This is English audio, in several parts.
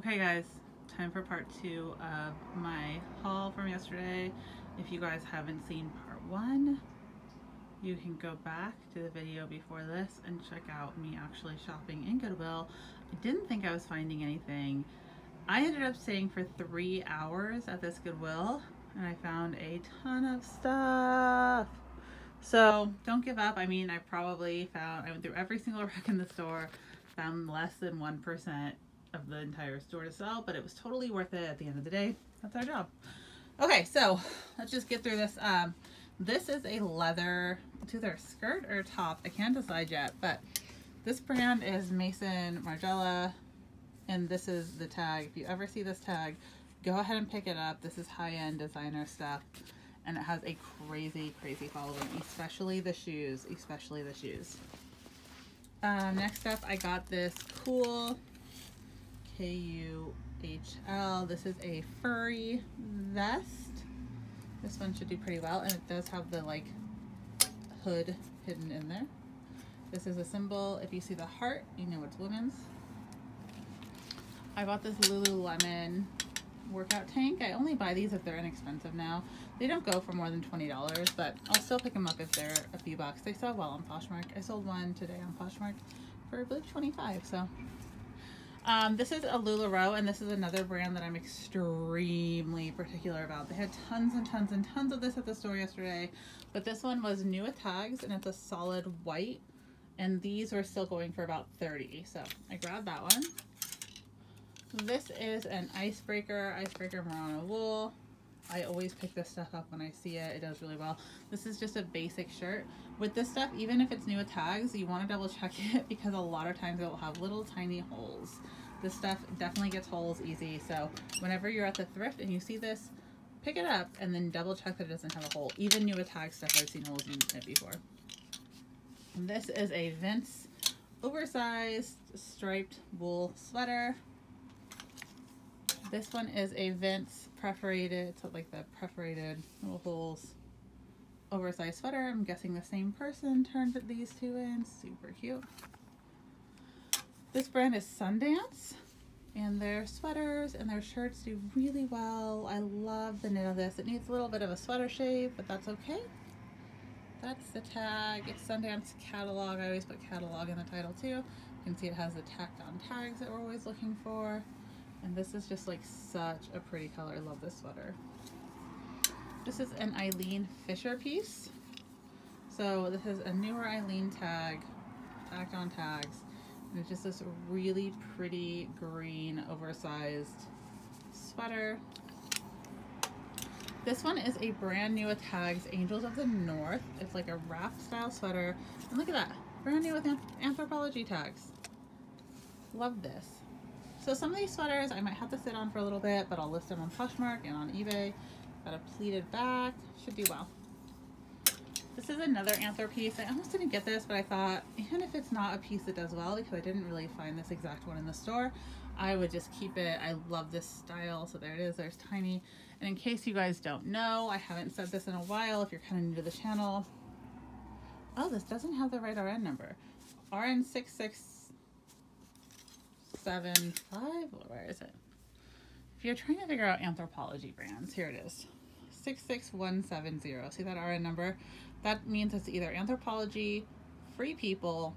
Okay guys, time for part two of my haul from yesterday. If you guys haven't seen part one, you can go back to the video before this and check out me actually shopping in Goodwill. I didn't think I was finding anything. I ended up staying for three hours at this Goodwill and I found a ton of stuff. So don't give up. I mean, I probably found, I went through every single rack in the store, found less than 1% of the entire store to sell, but it was totally worth it at the end of the day. That's our job. Okay, so let's just get through this. Um, this is a leather, it's either skirt or top. I can't decide yet, but this brand is Maison Margiela, and this is the tag. If you ever see this tag, go ahead and pick it up. This is high-end designer stuff, and it has a crazy, crazy following, especially the shoes, especially the shoes. Um, next up, I got this cool K-U-H-L. This is a furry vest. This one should do pretty well, and it does have the like hood hidden in there. This is a symbol. If you see the heart, you know it's women's. I bought this Lululemon workout tank. I only buy these if they're inexpensive now. They don't go for more than $20, but I'll still pick them up if they're a few bucks. They sell well on Poshmark. I sold one today on Poshmark for I believe 25 so um, this is a LuLaRoe, and this is another brand that I'm extremely particular about. They had tons and tons and tons of this at the store yesterday, but this one was new with tags, and it's a solid white, and these were still going for about 30 so I grabbed that one. This is an Icebreaker, Icebreaker Merino Wool. I always pick this stuff up when I see it. It does really well. This is just a basic shirt. With this stuff, even if it's new with tags, you want to double check it because a lot of times it will have little tiny holes. This stuff definitely gets holes easy. So whenever you're at the thrift and you see this, pick it up and then double check that it doesn't have a hole. Even new with tag stuff, I've seen holes in it before. This is a Vince oversized striped wool sweater. This one is a Vince perforated, so like the perforated little holes oversized sweater. I'm guessing the same person turned these two in. Super cute. This brand is Sundance and their sweaters and their shirts do really well. I love the knit of this. It needs a little bit of a sweater shape, but that's okay. That's the tag. It's Sundance catalog. I always put catalog in the title too. You can see it has the tacked on tags that we're always looking for. And this is just like such a pretty color. I love this sweater. This is an Eileen Fisher piece. So this is a newer Eileen tag, tacked on tags. And it's just this really pretty green oversized sweater. This one is a brand new with tags, Angels of the North. It's like a wrap style sweater. And look at that, brand new with Anthropologie tags. Love this. So some of these sweaters I might have to sit on for a little bit, but I'll list them on Poshmark and on eBay. Got a pleated back, should do well. This is another Anthro piece. I almost didn't get this, but I thought, even if it's not a piece that does well, because I didn't really find this exact one in the store, I would just keep it. I love this style. So there it is, there's Tiny. And in case you guys don't know, I haven't said this in a while, if you're kind of new to the channel. Oh, this doesn't have the right RN number. RN6675, where is it? If you're trying to figure out Anthropologie brands, here it is. 66170. See that RN number? That means it's either Anthropologie, Free People,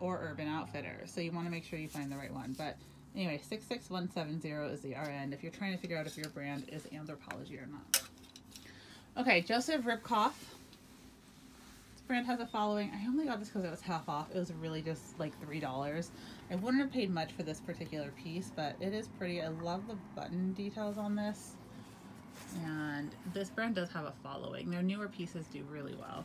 or Urban Outfitters. So you want to make sure you find the right one. But anyway, 66170 is the RN if you're trying to figure out if your brand is Anthropologie or not. Okay, Joseph Ribkoff. Brand has a following. I only got this because it was half off. It was really just like $3. I wouldn't have paid much for this particular piece, but it is pretty. I love the button details on this. And this brand does have a following. Their newer pieces do really well.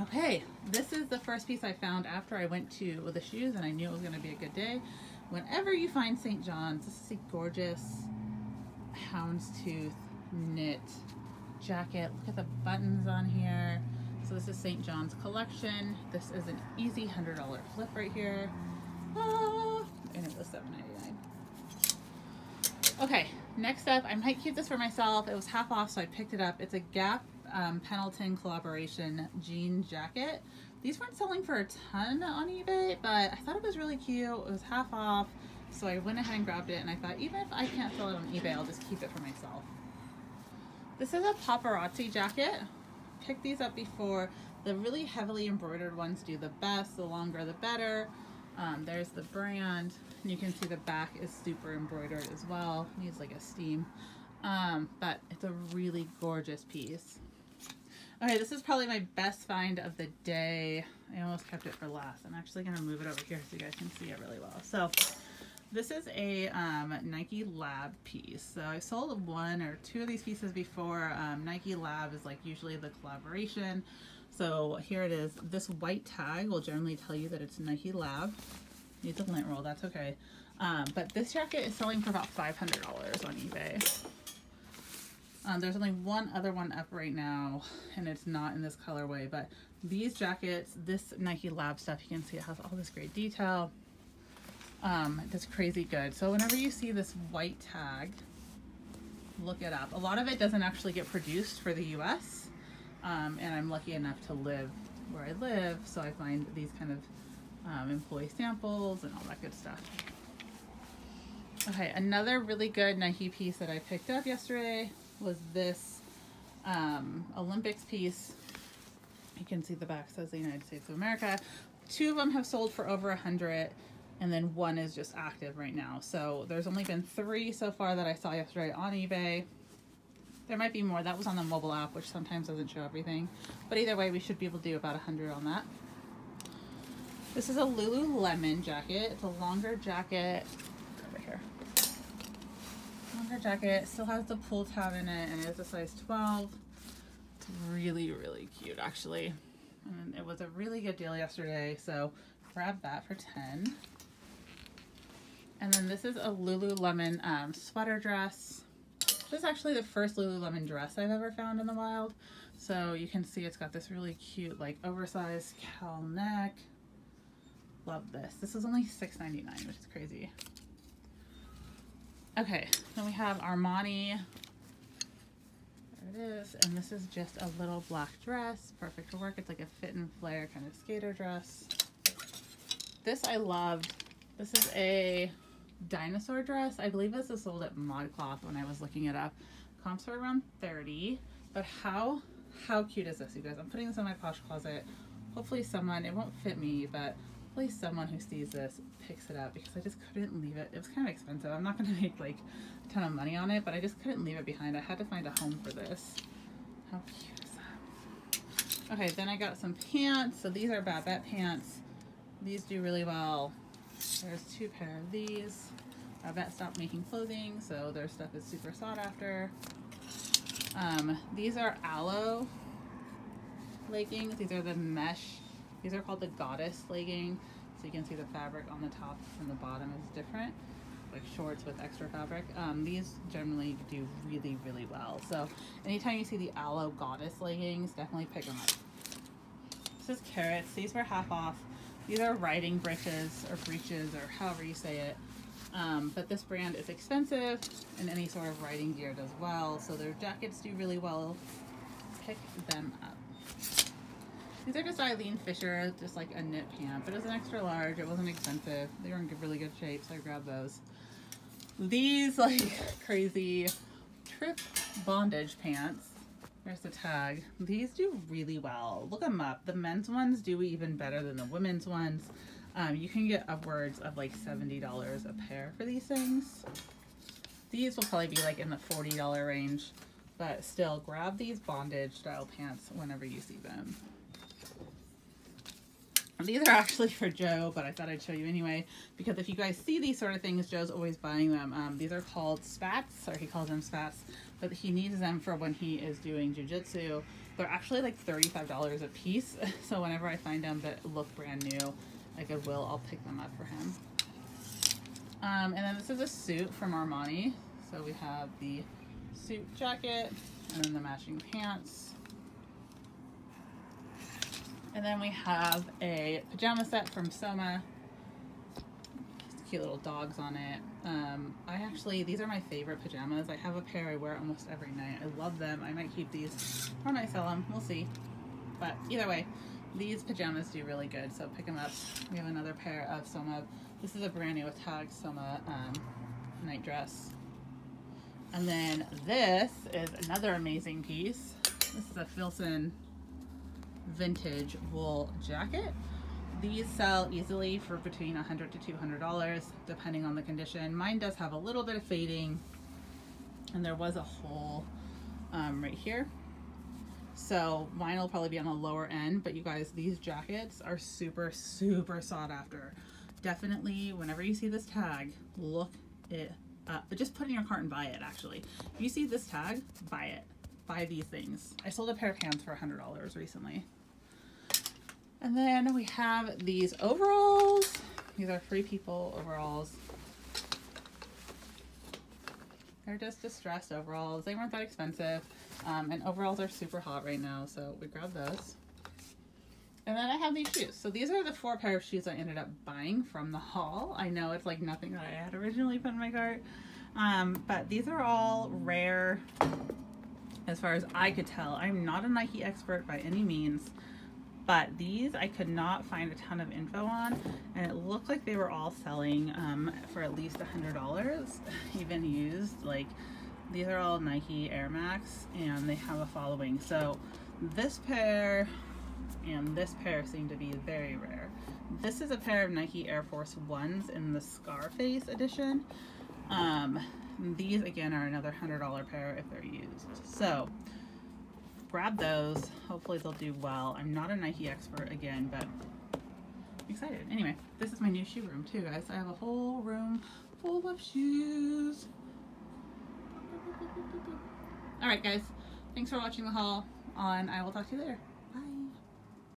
Okay, this is the first piece I found after I went to the shoes and I knew it was going to be a good day. Whenever you find St. John's, this is a gorgeous houndstooth knit jacket. Look at the buttons on here. So this is St. John's collection. This is an easy $100 flip right here. Ah, and it was $7.99. Okay, next up, I might keep this for myself. It was half off, so I picked it up. It's a Gap um, Pendleton collaboration jean jacket. These weren't selling for a ton on eBay, but I thought it was really cute. It was half off. So I went ahead and grabbed it and I thought even if I can't sell it on eBay, I'll just keep it for myself. This is a paparazzi jacket. Picked these up before. The really heavily embroidered ones do the best. The longer the better. Um, there's the brand. You can see the back is super embroidered as well. Needs like a steam. Um, but it's a really gorgeous piece. Okay, this is probably my best find of the day. I almost kept it for last. I'm actually going to move it over here so you guys can see it really well. So this is a um, Nike Lab piece. So I've sold one or two of these pieces before. Um, Nike Lab is like usually the collaboration. So here it is. This white tag will generally tell you that it's Nike Lab. Needs a lint roll, that's okay. Um, but this jacket is selling for about $500 on eBay. Um, there's only one other one up right now, and it's not in this colorway, but these jackets, this Nike Lab stuff, you can see it has all this great detail um, that's crazy good. So whenever you see this white tag, look it up. A lot of it doesn't actually get produced for the US. Um, and I'm lucky enough to live where I live. So I find these kind of um, employee samples and all that good stuff. Okay, another really good Nike piece that I picked up yesterday was this um, Olympics piece. You can see the back says the United States of America. Two of them have sold for over a hundred and then one is just active right now. So there's only been three so far that I saw yesterday on eBay. There might be more. That was on the mobile app, which sometimes doesn't show everything. But either way, we should be able to do about 100 on that. This is a Lululemon jacket. It's a longer jacket. Over here. Longer jacket. Still has the pull tab in it, and it is a size 12. It's really, really cute, actually. And it was a really good deal yesterday, so grab that for 10. And then this is a Lululemon um, sweater dress. This is actually the first Lululemon dress I've ever found in the wild. So you can see it's got this really cute like oversized cowl neck. Love this. This is only $6.99, which is crazy. Okay, then we have Armani. There it is. And this is just a little black dress. Perfect for work. It's like a fit and flare kind of skater dress. This I loved. This is a dinosaur dress. I believe this is sold at ModCloth when I was looking it up. Comps are around 30, but how, how cute is this, you guys? I'm putting this in my posh closet. Hopefully someone, it won't fit me, but hopefully someone who sees this picks it up because I just couldn't leave it. It was kind of expensive. I'm not going to make like a ton of money on it, but I just couldn't leave it behind. I had to find a home for this. How cute is that? Okay, then I got some pants. So these are Babette pants. These do really well there's two pair of these. Babette stopped making clothing, so their stuff is super sought after. Um, these are Alo leggings. These are the mesh. These are called the goddess legging. So you can see the fabric on the top and the bottom is different, like shorts with extra fabric. Um, these generally do really, really well. So anytime you see the Alo goddess leggings, definitely pick them up. This is Kerrits. These were half off. These are riding breeches or breeches or however you say it. Um, but this brand is expensive and any sort of riding gear does well. So their jackets do really well. Pick them up. These are just Eileen Fisher, just like a knit pant, but it was an extra large. It wasn't expensive. They were in really good shape, so I grabbed those. These like crazy Tripp bondage pants there's the tag. These do really well. Look them up. The men's ones do even better than the women's ones. Um, you can get upwards of like $70 a pair for these things. These will probably be like in the $40 range, but still grab these bondage style pants whenever you see them. These are actually for Joe, but I thought I'd show you anyway, because if you guys see these sort of things, Joe's always buying them. Um, these are called spats, or he calls them spats but he needs them for when he is doing jujitsu. They're actually like $35 a piece. So whenever I find them that look brand new at Goodwill, I'll pick them up for him. Um, and then this is a suit from Armani. So we have the suit jacket and then the matching pants. And then we have a pajama set from Soma cute little dogs on it. Um, I actually, these are my favorite pajamas. I have a pair I wear almost every night. I love them. I might keep these or I might sell them. We'll see. But either way, these pajamas do really good, so pick them up. We have another pair of Soma. This is a brand new with tag Soma um, night dress. And then this is another amazing piece. This is a Filson vintage wool jacket. These sell easily for between 100 to $200 depending on the condition. Mine does have a little bit of fading and there was a hole um, right here. So mine will probably be on the lower end, but you guys, these jackets are super, super sought after. Definitely, whenever you see this tag, look it up. But just put in your cart and buy it, actually. If you see this tag, buy it. Buy these things. I sold a pair of pants for $100 recently. And then we have these overalls. These are Free People overalls. They're just distressed overalls. They weren't that expensive. Um, and overalls are super hot right now, so we grabbed those. And then I have these shoes. So these are the four pair of shoes I ended up buying from the haul. I know it's like nothing that I had originally put in my cart. Um, but these are all rare as far as I could tell. I'm not a Nike expert by any means but these I could not find a ton of info on and it looked like they were all selling um, for at least a hundred dollars even used like these are all Nike Air Max and they have a following. So this pair and this pair seem to be very rare. This is a pair of Nike Air Force Ones in the Scarface edition. Um, these again are another hundred dollar pair if they're used. So grab those. Hopefully they'll do well. I'm not a Nike expert again, but I'm excited. Anyway, this is my new shoe room too, guys. I have a whole room full of shoes. All right, guys. Thanks for watching the haul on I will talk to you later.